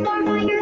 Firefly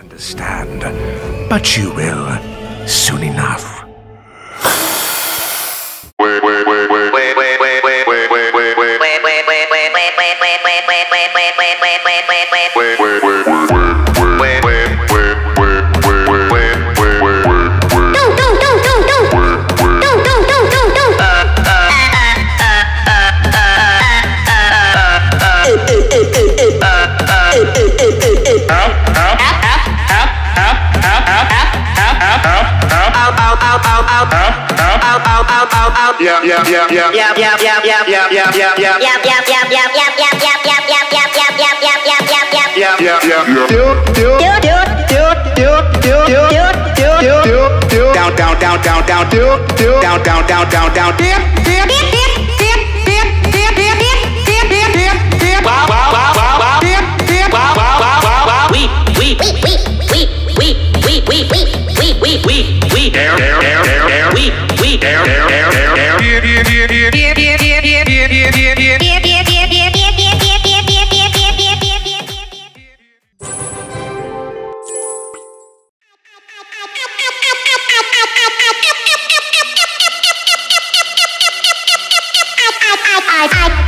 understand, but you will soon enough. down, down, down, down, we, we, down, down, down. I, I